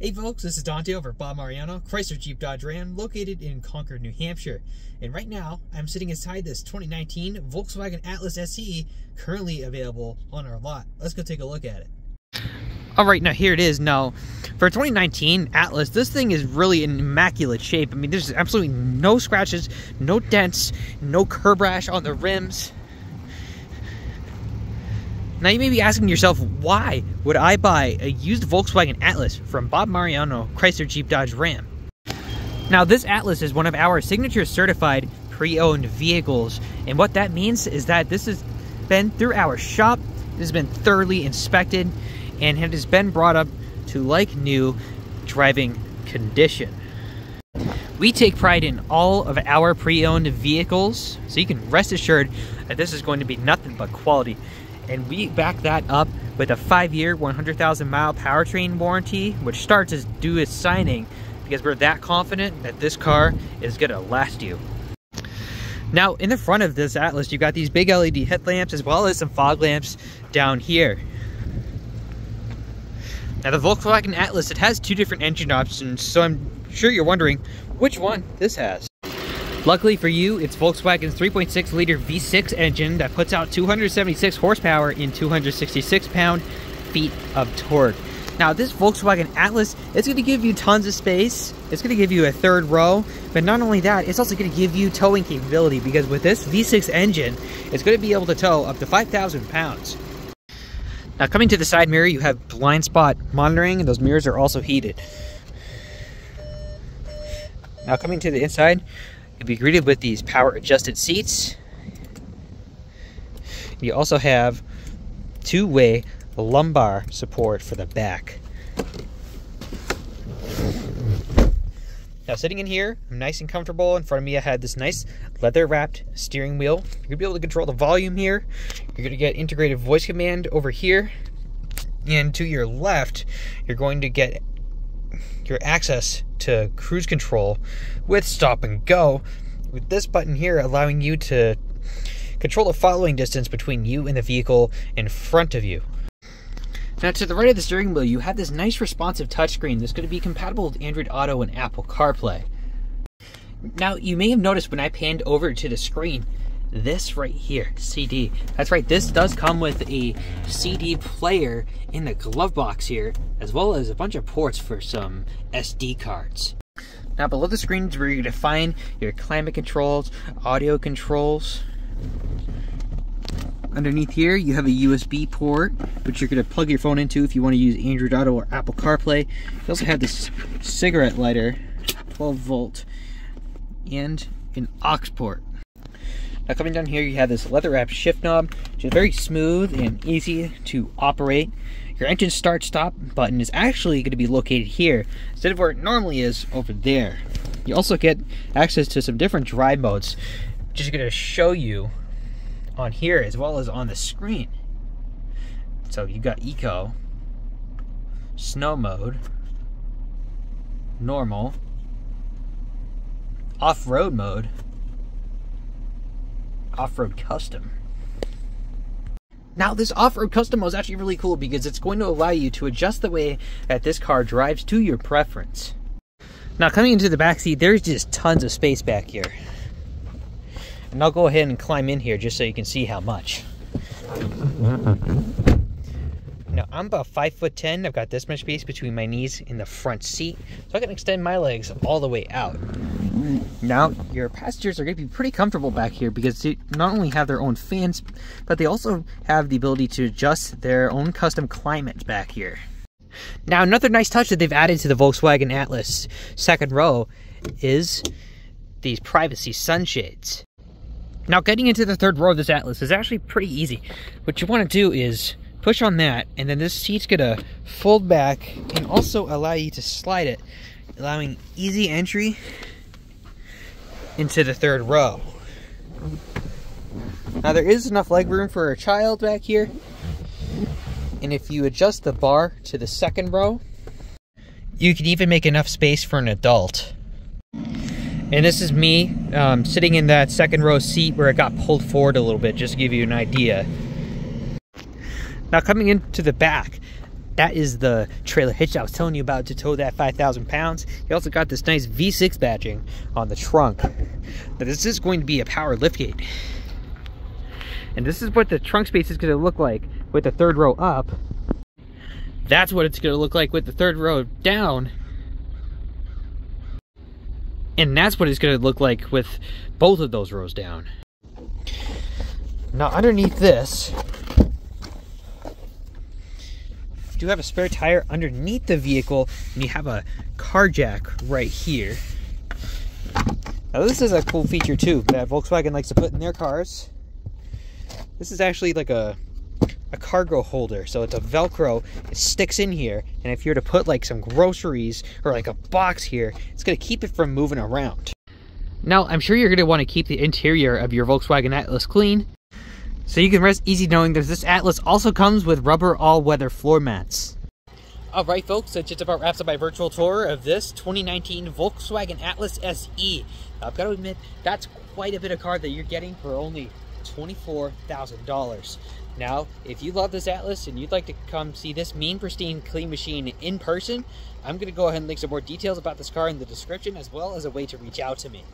Hey folks, this is Dante over Bob Mariano, Chrysler Jeep Dodge Ram, located in Concord, New Hampshire. And right now, I'm sitting inside this 2019 Volkswagen Atlas SE, currently available on our lot. Let's go take a look at it. All right, now here it is. Now, for 2019 Atlas, this thing is really in immaculate shape. I mean, there's absolutely no scratches, no dents, no curb rash on the rims. Now you may be asking yourself, why would I buy a used Volkswagen Atlas from Bob Mariano Chrysler Jeep Dodge Ram? Now this Atlas is one of our signature certified pre-owned vehicles and what that means is that this has been through our shop, it has been thoroughly inspected and it has been brought up to like new driving condition. We take pride in all of our pre-owned vehicles so you can rest assured that this is going to be nothing but quality and we back that up with a five-year 100,000 mile powertrain warranty which starts as due as signing because we're that confident that this car is gonna last you. Now in the front of this Atlas you've got these big LED headlamps as well as some fog lamps down here. Now the Volkswagen Atlas it has two different engine options so I'm sure you're wondering which one this has Luckily for you, it's Volkswagen's 3.6 liter V6 engine that puts out 276 horsepower in 266 pound feet of torque. Now this Volkswagen Atlas, it's going to give you tons of space. It's going to give you a third row, but not only that, it's also going to give you towing capability because with this V6 engine, it's going to be able to tow up to 5,000 pounds. Now coming to the side mirror, you have blind spot monitoring and those mirrors are also heated. Now coming to the inside, You'll be greeted with these power adjusted seats. You also have two-way lumbar support for the back. Now sitting in here, I'm nice and comfortable. In front of me I had this nice leather wrapped steering wheel. You're gonna be able to control the volume here. You're gonna get integrated voice command over here. And to your left, you're going to get your access to cruise control with stop and go with this button here allowing you to control the following distance between you and the vehicle in front of you. Now to the right of the steering wheel you have this nice responsive touchscreen that's going to be compatible with Android Auto and Apple CarPlay. Now you may have noticed when I panned over to the screen this right here, CD. That's right, this does come with a CD player in the glove box here, as well as a bunch of ports for some SD cards. Now below the screen is where you're to find your climate controls, audio controls. Underneath here, you have a USB port, which you're to plug your phone into if you want to use Android Auto or Apple CarPlay. You also have this cigarette lighter, 12 volt, and an aux port. Now coming down here, you have this leather wrapped shift knob, which is very smooth and easy to operate. Your engine start stop button is actually going to be located here instead of where it normally is over there. You also get access to some different drive modes, which is going to show you on here as well as on the screen. So you've got eco, snow mode, normal, off-road mode, off-road custom. Now this off-road custom is actually really cool because it's going to allow you to adjust the way that this car drives to your preference. Now coming into the back seat, there's just tons of space back here. And I'll go ahead and climb in here just so you can see how much. Now I'm about five foot ten. I've got this much space between my knees in the front seat, so I can extend my legs all the way out. Now your passengers are going to be pretty comfortable back here because they not only have their own fans, but they also have the ability to adjust their own custom climate back here. Now another nice touch that they've added to the Volkswagen Atlas second row is these privacy sunshades. Now getting into the third row of this Atlas is actually pretty easy. What you want to do is push on that, and then this seat's gonna fold back and also allow you to slide it, allowing easy entry into the third row. Now there is enough leg room for a child back here, and if you adjust the bar to the second row, you can even make enough space for an adult. And this is me um, sitting in that second row seat where it got pulled forward a little bit, just to give you an idea. Now coming into the back, That is the trailer hitch I was telling you about to tow that 5,000 pounds. You also got this nice V6 badging on the trunk. But this is going to be a power liftgate. And this is what the trunk space is going to look like with the third row up. That's what it's going to look like with the third row down. And that's what it's going to look like with both of those rows down. Now underneath this, do have a spare tire underneath the vehicle and you have a car jack right here. Now this is a cool feature too that Volkswagen likes to put in their cars. This is actually like a a cargo holder. So it's a Velcro, it sticks in here. And if you're to put like some groceries or like a box here, it's gonna keep it from moving around. Now, I'm sure you're gonna wanna keep the interior of your Volkswagen Atlas clean. So you can rest easy knowing that this Atlas also comes with rubber all-weather floor mats. All right, folks, that just about wraps up my virtual tour of this 2019 Volkswagen Atlas SE. I've got to admit, that's quite a bit of car that you're getting for only $24,000. Now, if you love this Atlas and you'd like to come see this mean, pristine, clean machine in person, I'm going to go ahead and link some more details about this car in the description as well as a way to reach out to me.